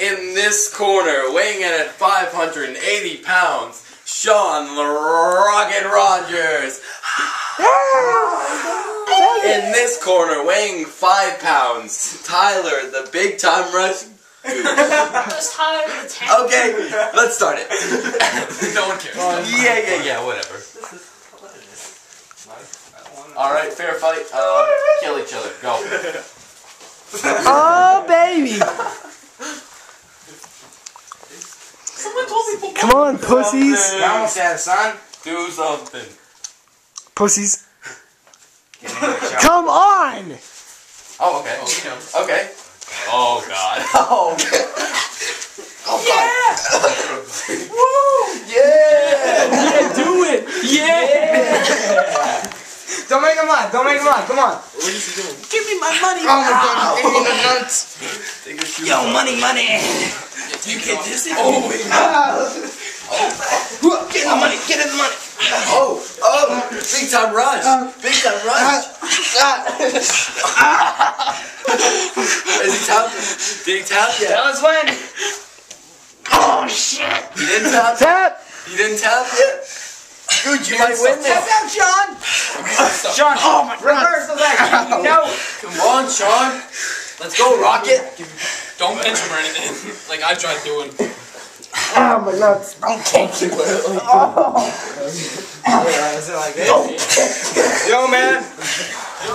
In this corner, weighing in at 580 pounds, Sean the Rocket Rogers. In this corner, weighing 5 pounds, Tyler the Big Time Rush. Just higher than ten. Okay, let's start it. no one cares. Yeah, yeah, yeah, whatever. Alright, fair fight. Uh, kill each other. Go. Oh, baby. Someone told me. Come on, pussies. I almost had son. Do something. Pussies. Get in there, Chuck. Come on. Oh, okay. Okay. Oh, God. Oh. Oh, God. Yeah! Yeah, do it. Yeah. Don't make him laugh. Don't make him laugh. Come on. Give me my money. Oh my god. Give me the nuts. Take your shoes Yo, money, money. You get this? Oh, wait. Get the money. Get the money. Oh, oh, big time rush. Uh, big time rush. Uh, Is he tapped? Did he tap yet? Tell us when. Oh shit. He didn't tap? Tap. He didn't tap yet? Dude, you might win this. Tap out, Sean. Sean. Oh my Reverse the leg. No. Come on, Sean. Let's go, Rocket. Don't pinch him or anything. like I tried doing. Oh, my nuts. Is it like this? Yo, man.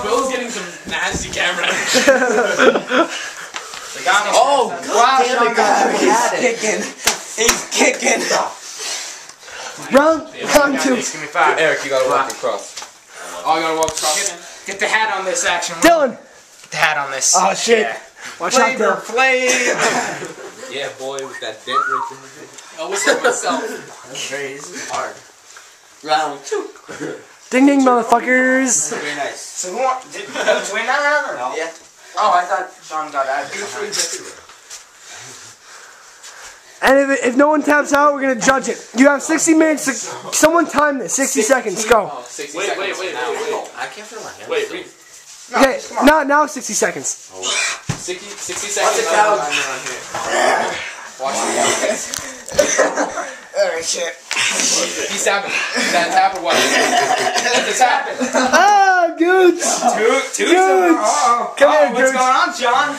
Will's getting some nasty camera. Oh, Wow, damn Sean it, got God, it. we had He's it. kicking. He's kicking. Round, round two. Give me five. Eric, you gotta walk across. Oh, I gotta walk across. Get the hat on this action. Dylan. Get the hat on this. Oh, shit. Yeah. Watch out, Flavor, Dylan. flavor. Yeah, boy, with that dent right there. I whistle myself. That's very this is hard. Round two. Ding, ding, motherfuckers. Very nice. So who won? Did Coach win that round or no? Yeah. Oh, I thought Sean got out. And if, if no one taps out, we're going to judge it. You have 60 minutes to... Someone time this. 60 seconds. Go. Oh, 60 Wait, seconds wait, wait, wait, wait. I can't feel my hands. Wait, read. No, Okay, just now, now 60 seconds. 60, 60 Watch seconds. it count. Watch it. Alright, shit. He's tapping. Is that a tap or what? It's tapping. Ah, Gooch. Two, two. Dude. Oh, Come oh, here, what's Gooch. going on, Sean?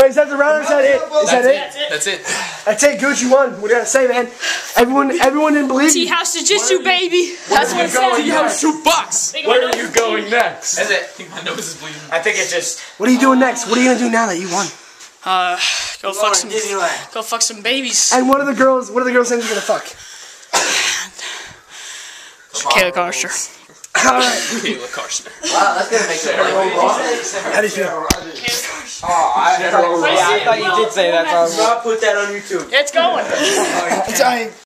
Wait, is that the round or is that it? Is that it? That's it. That's it, Gooch, you won. What do you gotta say, man? Everyone, everyone didn't believe Tea you. House Jiu Jitsu, baby. That's what it said. You have two bucks. Where are you going next? Is it? I think my nose is bleeding. I think it's just. What are you doing next? What are you gonna do now that you won? Uh, go fuck some, Disneyland. go fuck some babies. And what are the girls? What are the girls saying you're gonna fuck? Kayla Carter. All right. Kayla Carson. Wow, that's gonna make it really. How do you feel? Oh, I, I, thought, yeah, I thought you did say that. So I was It's going. It's, I,